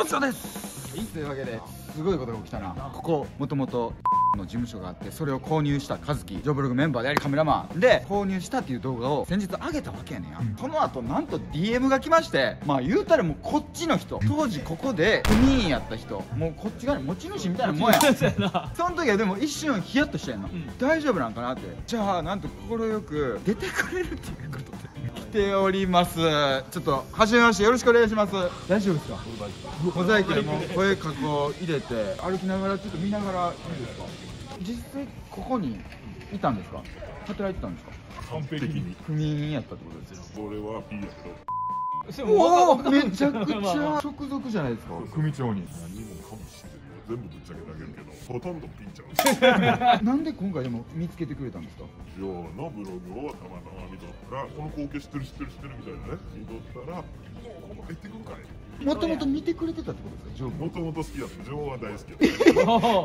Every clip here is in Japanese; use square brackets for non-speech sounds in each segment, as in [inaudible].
お疲れですというわけですごいことが起きたな。ここもともとの事務所があってそれを購入した和樹ジョブログメンバーでありカメラマン。で購入したっていう動画を先日上げたわけやねんや、その後なんと DM が来ましてまあ言うたらもうこっちの人。当時ここで組員やった人。もうこっち側に持ち主みたいなもんや。[laughs] その時はでも一瞬ヒヤッとしてんの、大丈夫なんかなって。じゃあなんと快く出てくれるっていうことております。ちょっと初めましてよろしくお願いします。大丈夫ですか？小細工でも声かこ入れて歩きながらちょっと見ながらいいですか？実際ここにいたんですか？働いてたんですか？完璧に。組員やったってことですよそれは P やけど。おお [laughs] めちゃくちゃ直属じゃないですか。組長に。何もかも知ってる。よ全部ぶっちゃけてあげるけどほとんど P ちゃう。[laughs] なんで今回でも見つけてくれたんですか？ジョーのブログをたまたま見とったらこの光景知ってる知ってる知ってるみたいなね見とったらここ入ってくんかい。もともと見てくれてたってことですか？ジョーもともと好きだった。ジョーは大好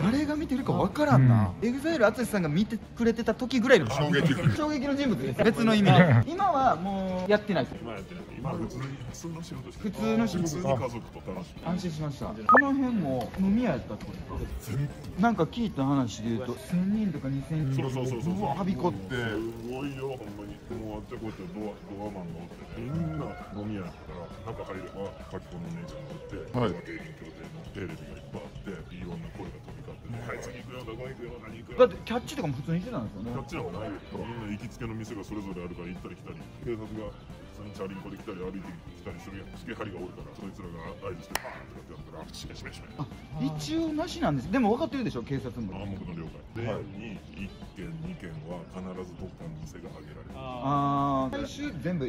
き [laughs] 誰が見てるか分からんな、エグザイル淳さんが見てくれてた時ぐらいの衝撃。衝撃の人物です。別の意味で。今はもうやってない。です今やってない今普通に普通の仕事してる。普通の仕事。普通に家族と楽しく安心しました。この辺も飲み屋やったってことですか全なんか聞いた話で言うと。1000人とか2000人。そうそうそうそうう。わはびこって。すごいよほんまに。もうあっちこっちドアドアマンがおってねみんな飲み屋やったら中入れば書き込みの姉ちゃんがおって、はい、芸人協定のテレビがいっぱいあっていろん。な声が飛び交ってね、はい次行くよどこ行くよ何行くよだってキャッチとかも普通にしてたんですよね。キャッチなんかないよ。みんな行きつけの店がそれぞれあるから行ったり来たり。警察が普通にチャリンコで来たり歩いてきたりするやん付け張りがおるからそいつらが合図してパーンってやったらあしめしめしめあ一応なしなんです。でも分かってるでしょ警察も。暗黙の了解。で、に1件2件は必ずどっかの店が挙げられる。ああ最終全部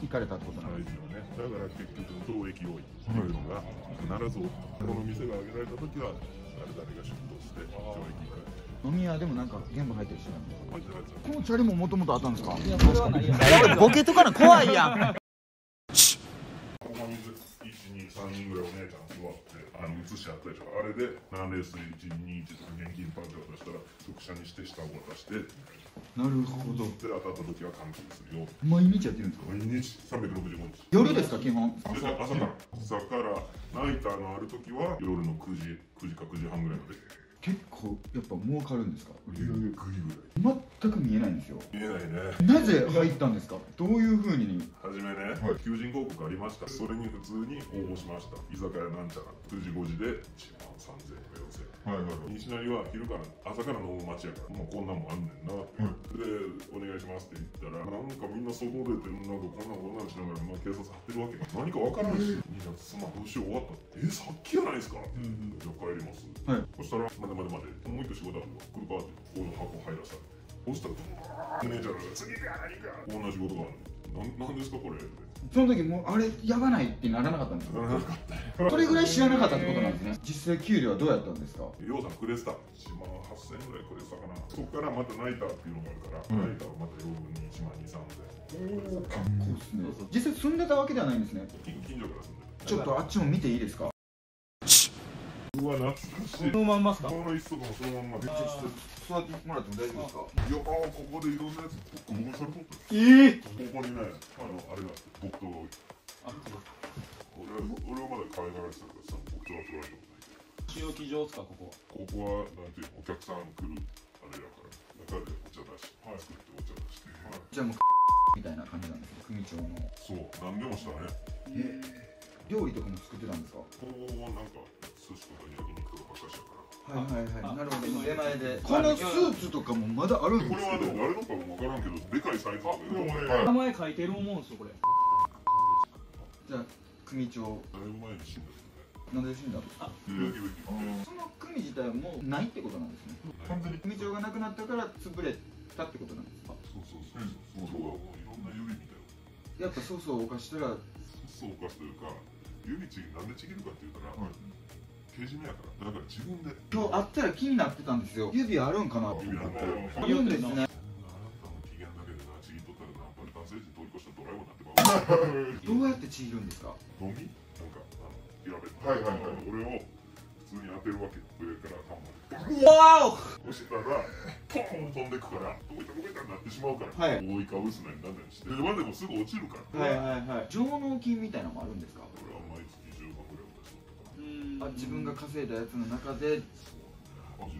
行かれたってことなん大です事よねだから結局当益多いっていうのが必ずこの店が挙げられた時は誰々が出頭して懲役1回飲み屋でもなんか現場入ったりしてたこのチャリももともとあったんですかいやそれはないやボケとかの怖いやん。ここに123人ぐらいお姉ちゃん座ってあの写しあったでしょあれで何レース121とか現金パンチ渡したら副社にして下を渡してなるほどで当たった時は換金するよ毎日やってるんですか？毎日365日夜ですか基本朝朝から朝からナイターのある時は夜の9時9時か9時半ぐらいまで結構やっぱ儲かるんですか？ゆっくりぐらい全く見えないんですよ見えない。ねなぜ入ったんですか？どういうふうに？はじめね、求人広告ありました。それに普通に応募しました。居酒屋なんちゃら。9時5時で1万3000円とか4000円はいはい。西成は昼から朝から飲む街やからもうこんなんもんあんねんな、でお願いしますって言ったらなんかみんな外出てなんかこんなんこんなんしながら、まあ、警察張ってるわけ何かわからないし。みん。なスマホし終わったって。えさっきやないですか、じゃあ帰ります、はい。そしたら待て待て待てもう一個仕事あるわ来るかってこの箱入らされて。そしたら姉ちゃんが次行くや何かこんな仕事があるのなんなんですかこれ。その時もうあれやばないってならなかったんですか？ならなかったよ。それぐらい知らなかったってことなんですね。実際給料はどうやったんですか？ようさんくれてた1万8000円ぐらいくれてたかな。そこからまたナイターっていうのがあるから、ナイターはまた夜に1万2 3 0 0円。かっこいいですね。実際住んでたわけではないんですね。近近所から住んでるちょっとあっちも見ていいですか？うわ懐かしいそのまんまっすか？この一足もそのまんまでいや座ってもらっても大丈夫ですかあーここ。でいろんなやつ僕もされとったよええここにねあのあれが木刀が置いて俺は俺はまだ可愛がられてたからさ木刀は取られたことないけど使用機場っすかここはここはなんていうのお客さん来る。あれやから。中でお茶出し、作ってお茶出して、じゃあもうみたいな感じなんですね組長のそう。何でもしたね。え料理とかも作ってたんですかこうなんか？寿司とか焼肉とかばっかりしたからはいはいはいなるほど出前でこのスーツとかもまだあるんですこれはねけど誰のかも分からんけどでかいサイズだでもねはい名前書いてる思うんですよこれじゃあ組長だいぶ前に死んだなんで死んだけどね病気でその組自体はもうないってことなんですね完全に組長が亡くなったから潰れたってことなんですかそうそう。そうそう。そうもう。いろんな指みたいなやっぱ粗相を犯したらそうかというか指ちぎなんでちぎるかって言ったら、けじめやから。だから自分で。今日会ったら気になってたんですよ。指あるんかな。指なんだよあるんですね。あなたの機嫌だけでなちぎっとったらなバリカン星人通り越したドライバーになってまう。[laughs] どうやってちぎるんですか？飲みなんかあの平べったい、はいはいはい、俺を普通に当てるわけ上から頭までわそしたらポーン飛んでくからどこいったどこいったになってしまうから、はい。覆いか薄なりなんだりして。でもすぐ落ちるから、はいはいはい。上納金みたいなのもあるんですか？あ自分が稼いだやつの中で。あ出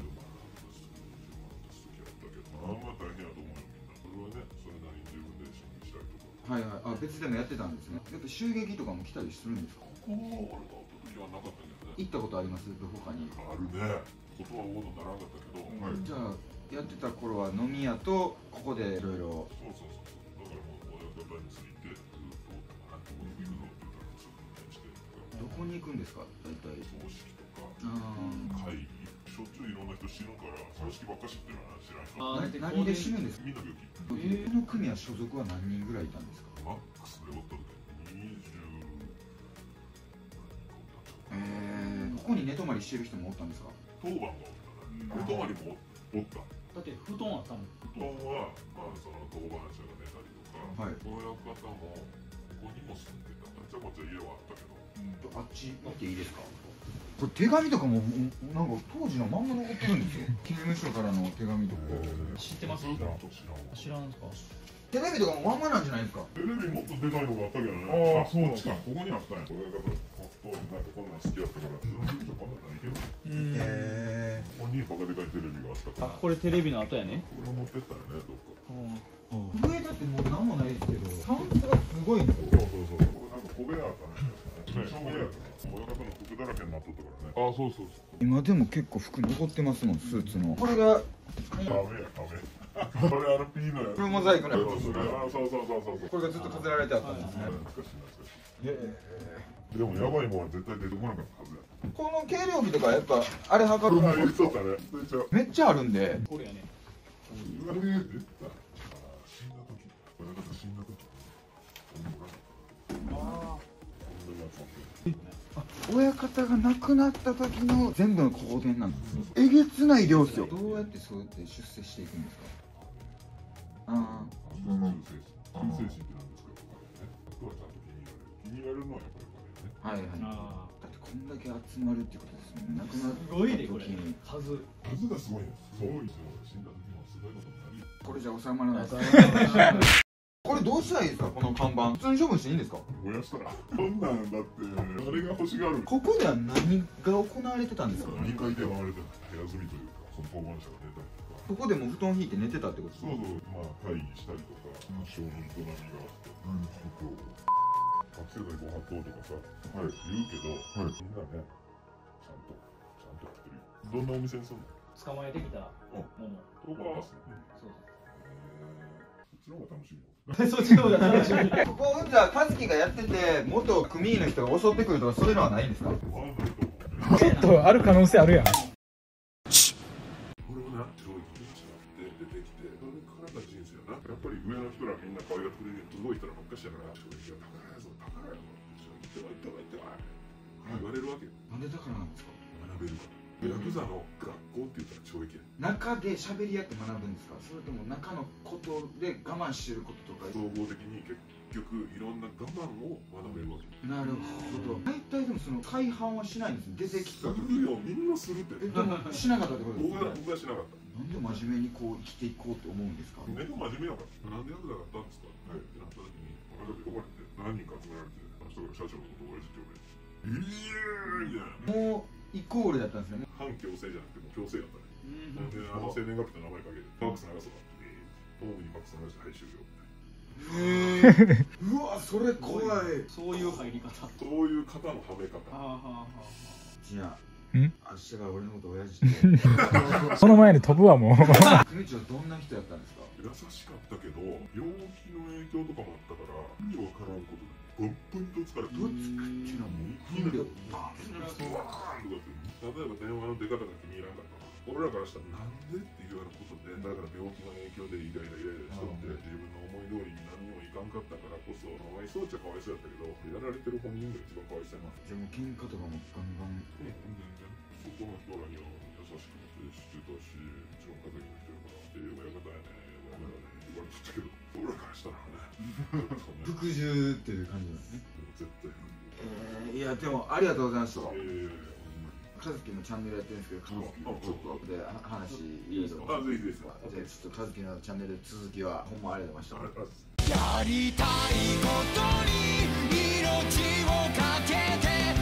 す時あったけどまあまあ大変やと思うよみんなそれはねそれなりに自分でしたりとかはいはい。あ別でもやってたんですね。やっぱ襲撃とかも来たりするんですか？おお俺の時はなかったけどね行ったことあります？どこかに。あるね。言葉をことならんかったけど、はい。じゃあやってた頃は飲み屋とここでいろいろそうそうそう。だからもう親方についてずっとあどこに行くのってこに行くんですか？大体葬式とか。あ会議しょっちゅういろんな人死ぬから葬式ばっか知ってるのは知らん人あー。な何で死ぬんです？かみんな病気。この組は所属は何人ぐらいいたんですかマックスでおったので20えー、ここに寝泊まりしてる人もおったんですか？当番がおったね寝泊まりもおった。だって布団あったもん。布団はまあその当番者が寝たりとか。はい。親方もここにも住んでたあちゃこちゃ家はあったけど。あっち行っていいですか？これ手紙とかもんなんか当時のまんま残ってるんですよ。[laughs] 刑務所からの手紙とか。知ってます？知らんと知らん。わ知らんすか？テレビとかもまんまなんじゃないですか？テレビもっとでかいのがあったけどね。ああそうなんだ。こっちかここにあったんや。これが当時なんかこんなん好きやったからずっとこここにバカでかいテレビがあったから。あこれテレビの後やね。これ持ってったよねどっか。え上だってもう何もないですけどサウンドがすごいんですよね小部屋やった親方の服だらけになっとったからねああそうそうそう。今でも結構服残ってますもんスーツの。これがやこれあのピーのやつ。これモザイクのやつ。そうそうそうそうそうこれがずっと飾られてあったんですね。懐かしい懐かしい。でもやばいもんは絶対出てこなかったはずや。この計量器とかやっぱあれ測るあのめっちゃあるんで。これやね親方が亡くなった時の全部の香典なんですよえげつない量っすよ。どうやってそうやって出世していくんですか？あ中世神中世神ってなん。ですかはちゃんと気に入られる気に入られるのはやっぱりこれねあはいはいあだってこんだけ集まるってことですよね。亡くなっすごいねこれた時に。数数がすごいねすごいですよ死んだ時もすごいことになるよ。これじゃ収まらないです [laughs] これどうしたらいいですか？この看板。普通に処分していいんですか？燃やしたらこんなんだって誰が欲しがる。ここでは何が行われてたんですか？2階で回れて部屋住みというかその当番者が寝たりとか。ここでも布団引いて寝てたってことですか？そうそう。まあ会議したりとか少年と波があって何ちょっと覚醒剤ご法度とかさ、はい、言うけど、みんなねちゃんとちゃんとやってるよ。どんなお店にすんの？捕まえてきたもの。当番はするそうそっちの方が楽しみよそっちの方が楽しみここじゃあ和樹がやってて元組員の人が襲ってくるとかそういうのはないんですか？ちょっとある可能性あるやん。い人らばっかしやから正直は宝やぞ宝やぞって言ってはいってはいってはい言われるわけよなんでだからなんですか学べるからヤクザの学校って言ったら懲役や中で喋り合って学ぶんですか？それとも中のことで我慢してることとか？総合的に結局いろんな我慢を学べるわけ。なるほど。大体でもその大半はしないんです出てきすたるよみんなするって。えでもしなかったってことですね僕はしなかった。なんで真面目にこう生きていこうと思うんですか？根が真面目だから。なんでヤクザだったんですか？はい。ってなった時に俺が呼ばれて何人か集められてあの人が社長のことを親父って呼ばれて「いやー」みたいな。もうイコールだったんですよね。反強制じゃなくてもう強制やったね。うん。で、あの生年月日と名前かけて、ファックス流そうかって、ホームにファックス流して、はい、終了みたいへえうわそれ怖い。そういう入り方。な。そういう型のはめ方。ああはあはじゃん？あ明日から俺のこと親父って。[laughs] その前に飛ぶわもう。組長どんな人やったんですか？優しかったけど、病気の影響とかもあったから、意味わからんことで、ぶんぶんと疲れて、どっちか。っていうのはもういいんだよバーンとか。って、例えば電話の出方が気に入らんか。ったな。俺らか。らしたら、なんでっていうようなことで、だか。ら病気の影響でイライライライラしとって、自分の思い通りに何にもいか。んか。ったか。らこそ、か。わいそうっちゃか。わいそうやったけど、やられてる本人が一番か。わいそうやな。でも喧嘩とか。もガンガンうん、全然そこの人らには優しく接してたし、うちの家族の人か。らっていう親方やね、親方やね言われてたけど、俺らからしたらね、服従っていう感じなん。ですね絶対無えー、いやでもありがとうございました和樹のチャンネルやってるんですけど、うんちょっとでは話いいですか？あ、ぜひぜひ。じゃあちょっと和樹のチャンネル続きはほんまありがとうございました。やりたいことに命をかけて